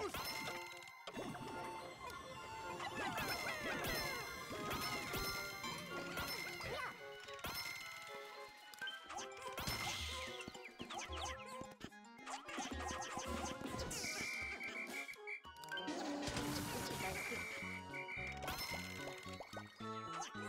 Oh,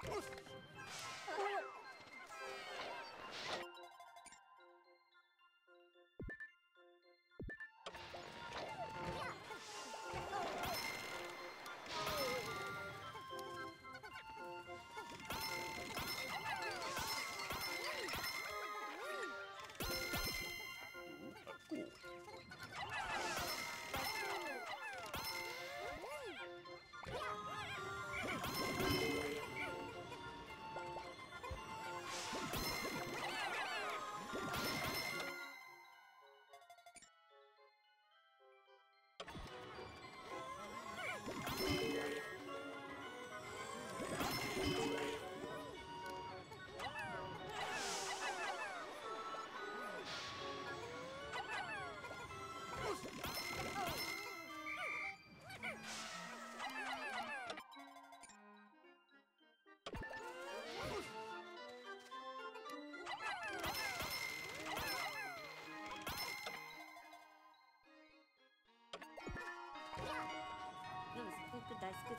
ープ大スク